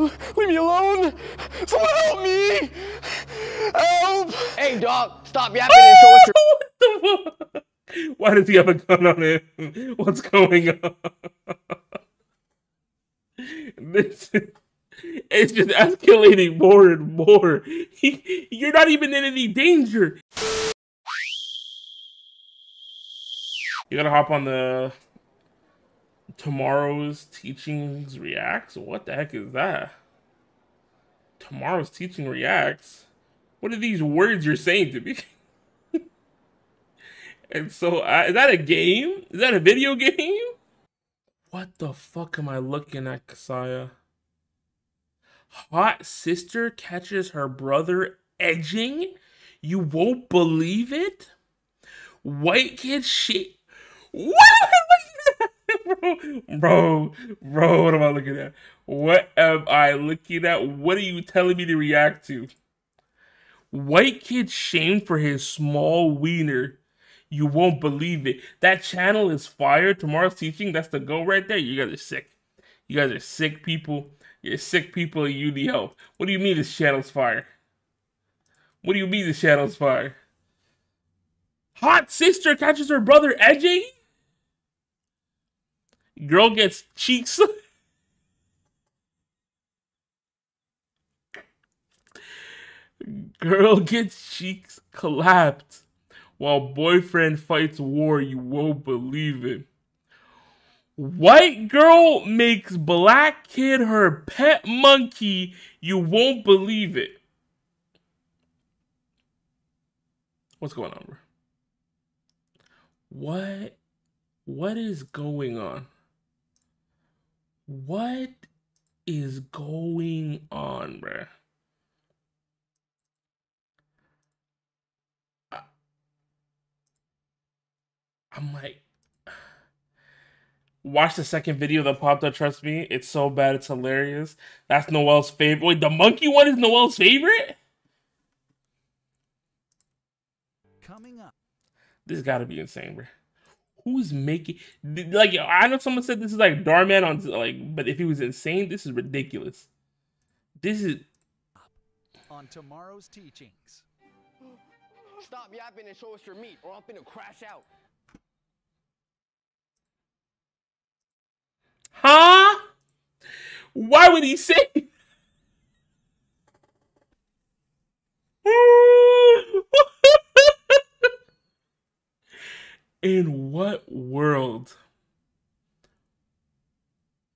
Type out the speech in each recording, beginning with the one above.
Leave me alone! Someone help me! Help! Hey, dog, stop yapping and show us your. what the fuck? Why does he have a gun on him? What's going on? this is, it's just escalating more and more. He, you're not even in any danger. You gotta hop on the tomorrow's teachings reacts. What the heck is that? Tomorrow's teaching reacts. What are these words you're saying to me? and so, uh, is that a game? Is that a video game? What the fuck am I looking at, Kasaya? Hot sister catches her brother edging? You won't believe it? White kid shit. What? bro, bro, what am I looking at? What am I looking at? What are you telling me to react to? White kid shamed for his small wiener. You won't believe it. That channel is fire. Tomorrow's teaching, that's the go right there. You guys are sick. You guys are sick people. You're sick people at UD. What do you mean this channel's fire? What do you mean this channel's fire? Hot sister catches her brother edging? Girl gets cheeks. Girl gets cheeks collapsed while boyfriend fights war. You won't believe it. White girl makes black kid her pet monkey. You won't believe it. What's going on, bro? What? What is going on? What is going on, bruh? I'm like, watch the second video that popped up. Trust me, it's so bad, it's hilarious. That's Noel's favorite. Wait, the monkey one is Noel's favorite? Coming up. This got to be insane, bro. Who's making like? I know someone said this is like Dhar Mann on like, but if he was insane, this is ridiculous. This is on tomorrow's teachings. Stop yapping and show us your meat, or I'm gonna crash out. Huh? Why would he say? In what world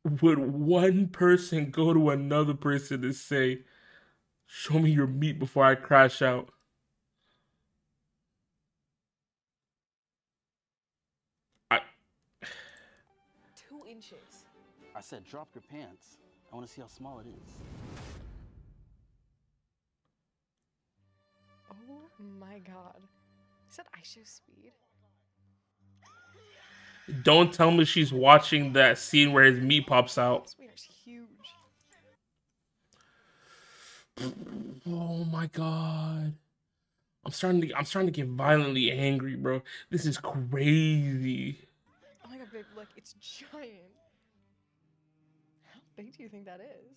would one person go to another person and say, Show me your meat before I crash out? I. Two inches. I said, drop your pants. I want to see how small it is. Oh my god. Is that IShowSpeed? Don't tell me she's watching that scene where his meat pops out. Huge. Oh my god. I'm starting to I'm starting to get violently angry, bro. This is crazy. Oh my god, babe, look, it's giant. How big do you think that is?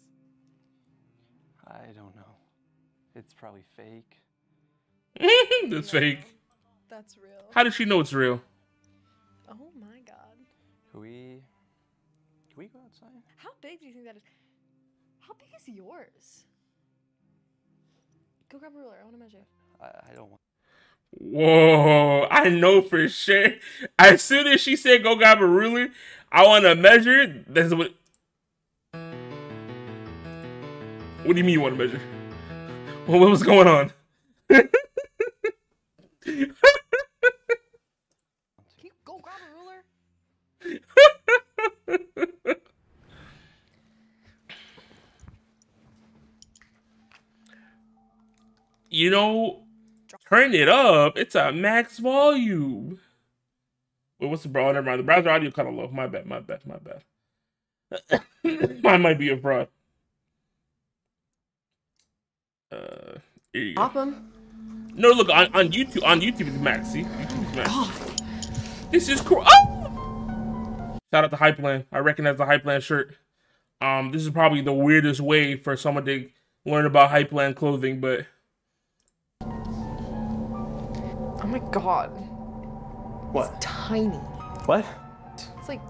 I don't know. It's probably fake. That's no, fake. That's real. How does she know it's real? Oh my god. Can we can we go outside? How big do you think that is? How big is yours? Go grab a ruler. I want to measure. I, I don't want. Whoa! I know for sure. As soon as she said go grab a ruler, I want to measure. That's what. What do you mean you want to measure? Well, what was going on? you know, turn it up. It's a max volume. Wait, what's the browser? Never mind. The browser audio kind of low. My bad. My bad. My bad. Mine might be a fraud. Uh, here you go. Him. No, look on, on YouTube. On YouTube, it's max. See, YouTube's max. God. This is cool. Oh! Shout out to Hypeland. I recognize the Hypeland shirt. Um, this is probably the weirdest way for someone to learn about Hypeland clothing, but Oh my god. What? Tiny. What? It's like.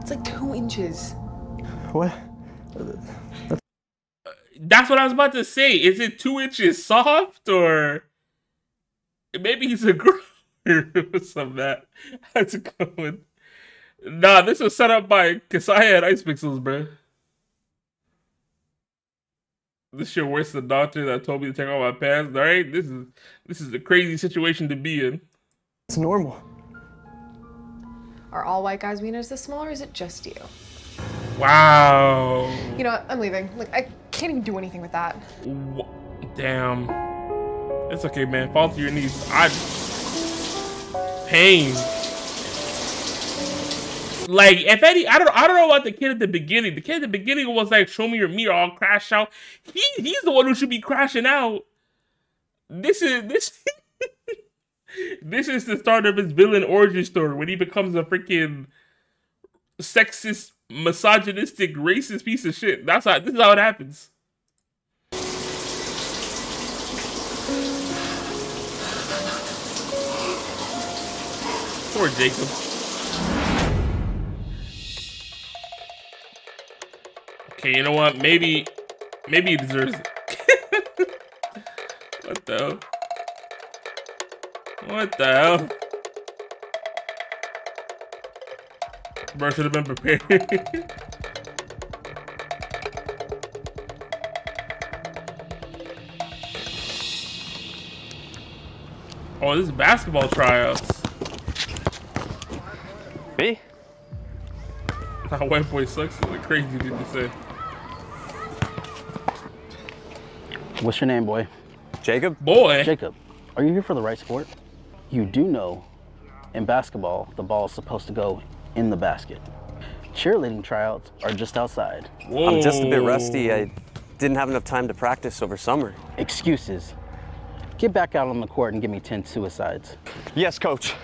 It's like two inches. What? that's what I was about to say. Is it two inches soft or maybe he's a girl or some that? How's it going? Nah, this was set up by Kasaya and Ice Pixels, bro. This shit worse than the doctor that told me to take off my pants. All right, this is this is a crazy situation to be in. It's normal. Are all white guys' wieners this small or is it just you? Wow. You know what? I'm leaving. Like, I can't even do anything with that. Wha- Damn. It's okay, man. Fall to your knees. I pain. Like if any, I don't, I don't know about the kid at the beginning. The kid at the beginning was like, "Show me your meter, I'll crash out." He, he's the one who should be crashing out. This is this. this is the start of his villain origin story when he becomes a freaking sexist, misogynistic, racist piece of shit. That's how. This is how it happens. Poor Jacob. Okay, you know what? Maybe, maybe he deserves it. what the hell? What the hell? Bro should have been prepared. oh, this is basketball tryouts. That white boy sucks is a crazy thing to say. What's your name, boy? Jacob? Boy. Jacob. Are you here for the right sport? You do know in basketball, the ball is supposed to go in the basket. Cheerleading tryouts are just outside. Whoa. I'm just a bit rusty. I didn't have enough time to practice over summer. Excuses. Get back out on the court and give me 10 suicides. Yes, coach.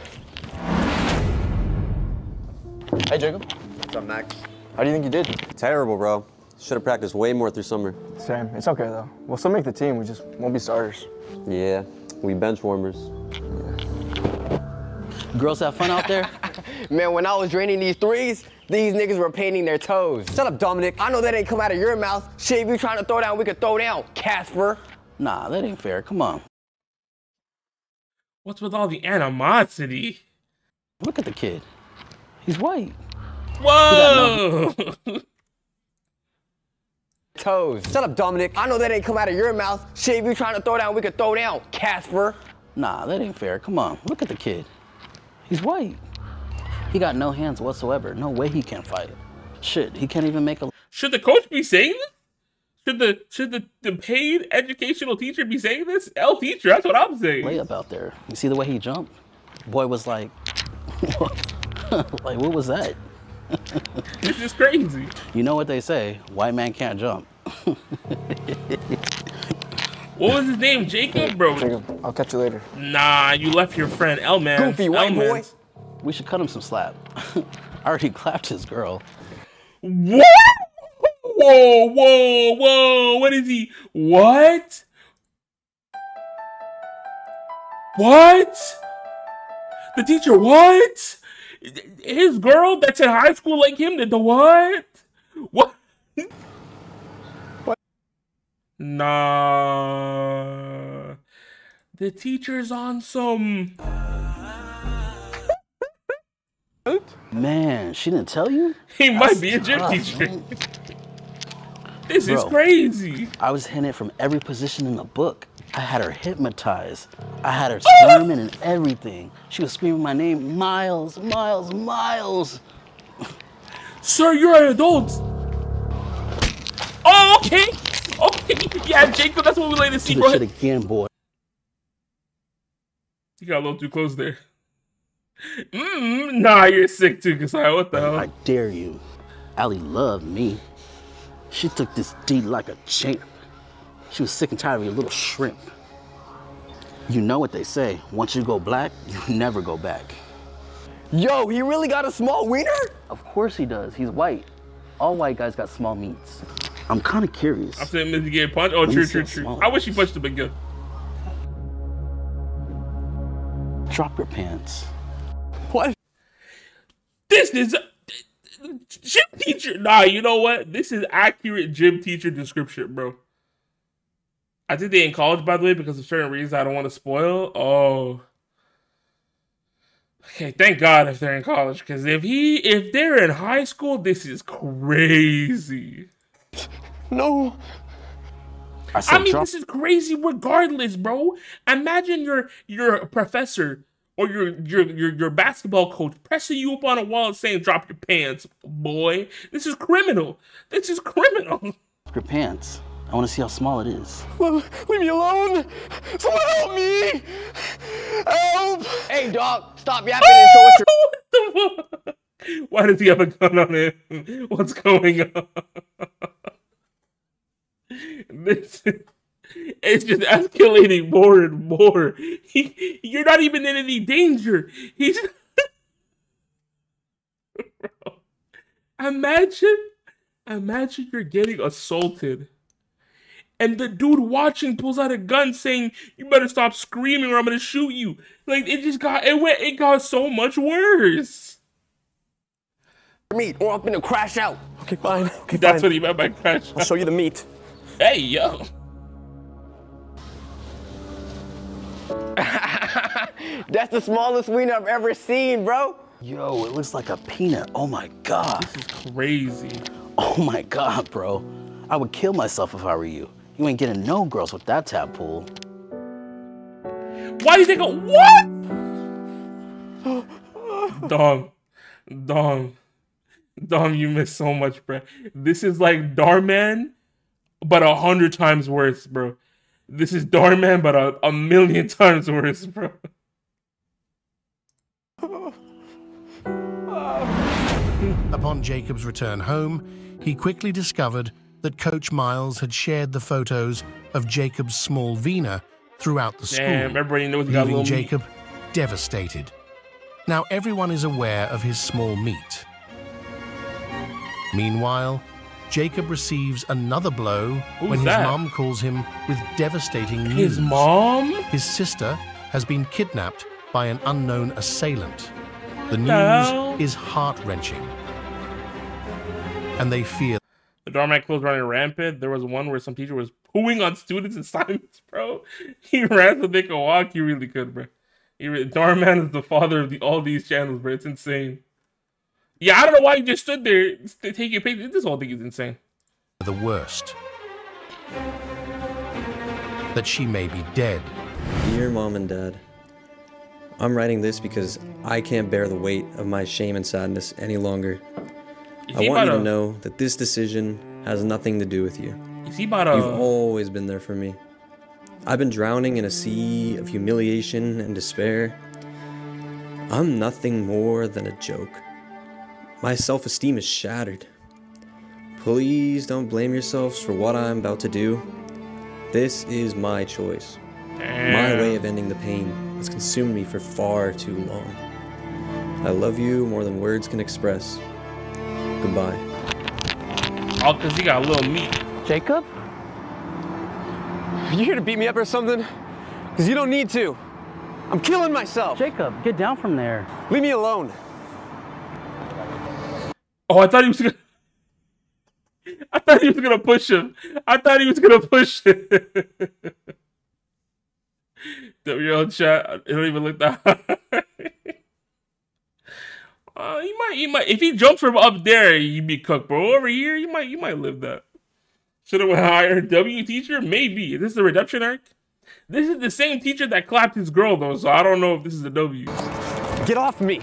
Hey, Jacob. What's up, Max? How do you think you did? Terrible, bro. Should have practiced way more through summer. Same. It's okay though. We'll still make the team. We just won't be starters. Yeah, we bench warmers. Girls have fun out there? Man, when I was draining these threes, these niggas were painting their toes. Shut up, Dominic. I know that ain't come out of your mouth. Shit, if you trying to throw down, we could throw down, Casper. nah, that ain't fair. Come on. What's with all the animosity? Look at the kid. He's white. Whoa! Toes. Shut up, Dominic. I know that ain't come out of your mouth. Shit, if you trying to throw down, we could throw down, Casper. Nah, that ain't fair. Come on. Look at the kid. He's white. He got no hands whatsoever. No way he can fight. Shit, he can't even make a should the coach be saying this? Should the should the, the paid educational teacher be saying this? L teacher, that's what I'm saying. layup out there. You see the way he jumped? Boy was like, like what was that? This is crazy. You know what they say? White man can't jump. What was his name? Jacob, bro. Jacob, I'll catch you later. Nah, you left your friend L man. Goofy white boy. We should cut him some slack. I already clapped his girl. What? Whoa, whoa, whoa! What is he? What? What? The teacher? What? His girl that's in high school like him did the what? What? what? Nah. The teacher's on some. Man, she didn't tell you? He might be a gym tough, teacher. man. This is crazy. I was hitting it from every position in the book. I had her hypnotized. I had her squirming and everything. She was screaming my name, Miles, Miles, Miles. Sir, you're an adult. Oh, okay. Okay. Yeah, Jacob, that's what we like to see, Do shit again, boy. You got a little too close there. Mm, nah, you're sick too, Kasai. What the hell? I dare you. Allie loved me. She took this D like a champ. She was sick and tired of your little shrimp. You know what they say. Once you go black, you never go back. Yo, he really got a small wiener? Of course he does. He's white. all white guys got small meats. I'm kind of curious. I'm saying Missy getting punched. Oh, Let me true, true, true. I wish he is. punched him again. Drop your pants. What? This is gym teacher. Nah, you know what? This is accurate gym teacher description, bro. I think they in college, by the way, because of certain reasons I don't want to spoil. Oh. Okay, thank God if they're in college, because if he if they're in high school, this is crazy. No. I I mean, this is crazy regardless, bro. Imagine your your professor or your your your your basketball coach pressing you up on a wall and saying, "Drop your pants, boy." This is criminal. This is criminal. your pants. I want to see how small it is. Well, Leave me alone. Someone help me. Help. Hey, dog, stop yapping and show us your. what the fuck? Why does he have a gun on him? What's going on? This it's just escalating more and more. He, you're not even in any danger. He's Bro. imagine, imagine you're getting assaulted, and the dude watching pulls out a gun, saying, "You better stop screaming, or I'm gonna shoot you." Like it just got it went it got so much worse. meat, or I'm gonna crash out. Okay, fine. Okay, That's fine. what he meant by crash. I'll show you the meat. Hey yo. That's the smallest wiener I've ever seen, bro. Yo, it looks like a peanut. Oh my god. This is crazy. Oh my god, bro. I would kill myself if I were you. You ain't getting no girls with that tadpole. Why did they go? What? Dom, Dom, Dom, you missed so much, bro. This is like Dhar Mann, but a hundred times worse, bro. This is Dhar Mann, but a, a million times worse, bro. Upon Jacob's return home, he quickly discovered that Coach Miles had shared the photos of Jacob's small Vina throughout the school, Damn, everybody knows he got a leaving little meat. Jacob devastated. Now everyone is aware of his small meat. Meanwhile, Jacob receives another blow Who's when his that? mom calls him with devastating news. His mom? His sister has been kidnapped by an unknown assailant. The news hell? is heart wrenching. And they fear The Dhar Mann clothes running rampant. There was one where some teacher was pooing on students' assignments, bro. He ran so they could walk. He really could, bro. He re- Dhar Mann is the father of the, all these channels, bro. It's insane. Yeah, I don't know why you just stood there st- taking pictures. This whole thing is insane. the worst. That she may be dead. Dear mom and dad, I'm writing this because I can't bear the weight of my shame and sadness any longer. I want you to know that this decision has nothing to do with you. Is he about You've always been there for me. I've been drowning in a sea of humiliation and despair. I'm nothing more than a joke. My self esteem is shattered. Please don't blame yourselves for what I'm about to do. This is my choice. My way of ending the pain has consumed me for far too long. I love you more than words can express. Goodbye. Oh, cause he got a little meat. Jacob? You here to beat me up or something? Because you don't need to. I'm killing myself. Jacob, get down from there. Leave me alone. Oh, I thought he was gonna. I thought he was gonna push him. I thought he was gonna push him. WL chat. It don't even look that. hard. Uh, he might. He might. If he jumps from up there, he'd be cooked. Bro, over here, you might. You might live that. Should have went higher. W teacher, maybe. Is this the redemption arc? This is the same teacher that clapped his girl though, so I don't know if this is a W. Get off me.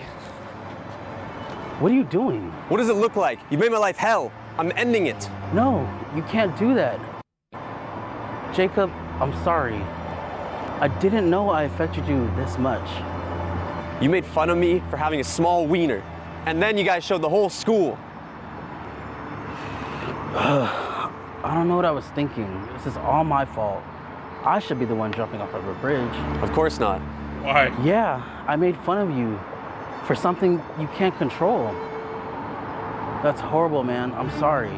What are you doing? What does it look like? You made my life hell. I'm ending it. No, you can't do that. Jacob, I'm sorry. I didn't know I affected you this much. You made fun of me for having a small wiener. And then you guys showed the whole school. I don't know what I was thinking. This is all my fault. I should be the one jumping off of a bridge. Of course not. Why? Yeah, I made fun of you for something you can't control. That's horrible, man. I'm sorry.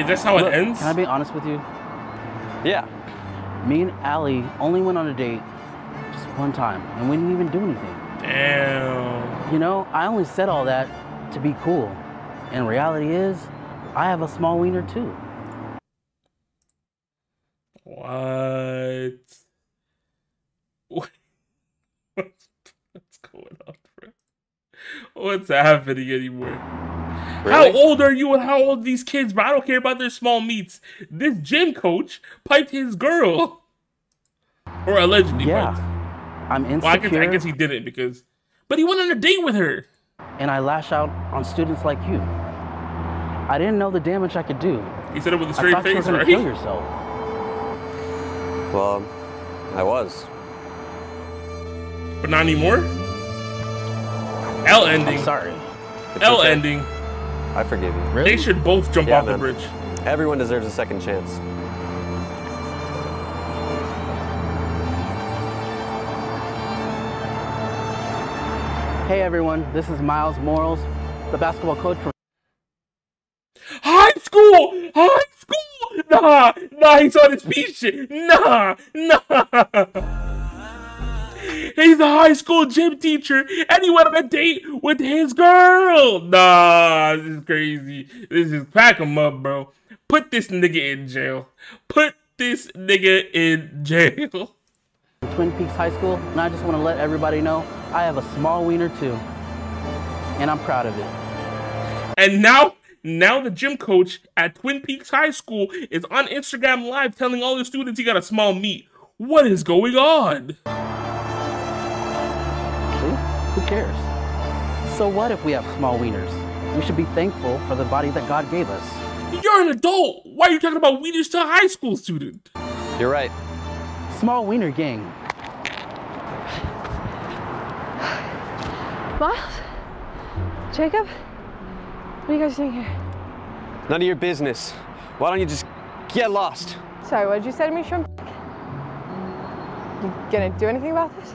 Is this how Look, it ends? Can I be honest with you? Yeah. Me and Allie only went on a date just one time, and we didn't even do anything. Damn. You know, I only said all that to be cool. And reality is, I have a small wiener too. What? What? What's, what's going on, bro? What's happening anymore? How old are you and how old are these kids, bro? I don't care about their small meats. This gym coach piped his girl. Or allegedly Yeah. piped. I'm Well, I guess, insecure, I guess he didn't because. But he went on a date with her. and I lash out on students like you. I didn't know the damage I could do. He said it with a straight thought you were face, gonna right? kill yourself. Well, I was. But not anymore. L ending. I'm sorry. It's L okay. ending. I forgive you. They should both jump Yeah, off the bridge. Everyone deserves a second chance. Hey everyone, this is Miles Morals, the basketball coach from High school! High school! Nah, nah, he's on his shit. Nah, nah. He's a high school gym teacher and he went on a date with his girl. Nah, this is crazy. This is pack him up, bro. Put this nigga in jail. Put this nigga in jail. Twin Peaks High School, and I just want to let everybody know I have a small wiener too. And I'm proud of it. And now, now the gym coach at Twin Peaks High School is on Instagram Live telling all the students he got a small meat. What is going on? See? Who cares? So what if we have small wieners? We should be thankful for the body that God gave us. You're an adult. Why are you talking about wieners to a high school student? You're right. Small wiener gang. Miles? Jacob? What are you guys doing here? None of your business. Why don't you just get lost? Sorry, what did you say to me, Shrimp? You gonna do anything about this?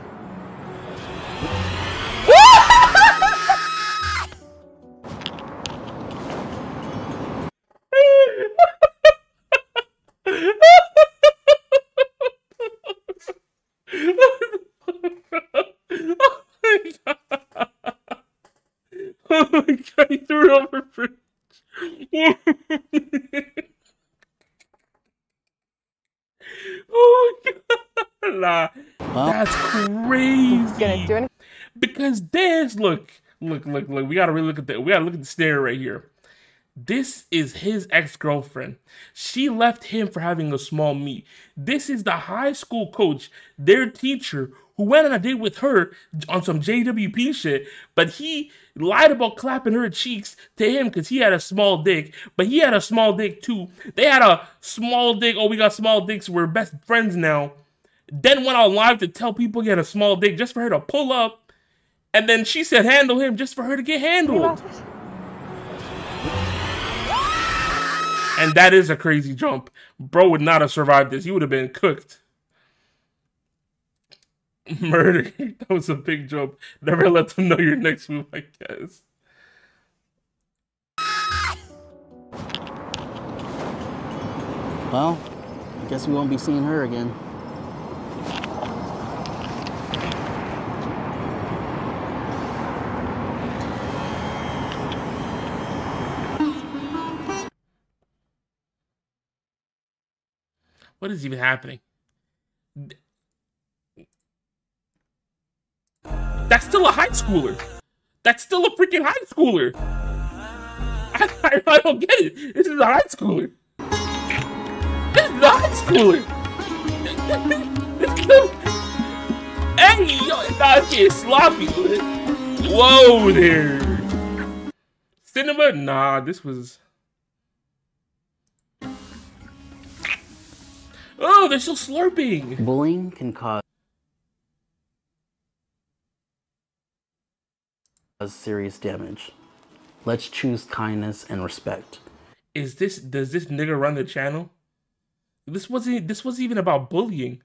Over bridge. oh my god. Nah, Well, that's crazy. Gonna do? Because this, look, look, look, look. We gotta really look at the. We gotta look at the scenario right here. This is his ex girlfriend. She left him for having a small meat. This is the high school coach, their teacher, who went on a date with her on some JWP shit, but he lied about clapping her cheeks to him because he had a small dick, but he had a small dick too. They had a small dick. Oh, we got small dicks. We're best friends now. Then went on live to tell people he had a small dick just for her to pull up. And then she said handle him just for her to get handled. And that is a crazy jump. Bro would not have survived this. He would have been cooked. Murder. that was a big jump. Never let them know your next move, I guess. well, I guess we won't be seeing her again. What is even happening? That's still a high schooler. That's still a freaking high schooler. I, I, I don't get it. This is a high schooler. This is a high schooler. This is- hey, yo, nah, getting sloppy. Whoa there. Cinema? Nah, this was. Oh, they're still slurping. Bullying can cause serious damage. Let's choose kindness and respect. Is this does this nigga run the channel? This wasn't this wasn't even about bullying.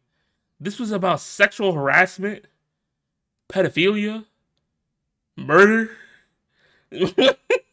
This was about sexual harassment, pedophilia, murder.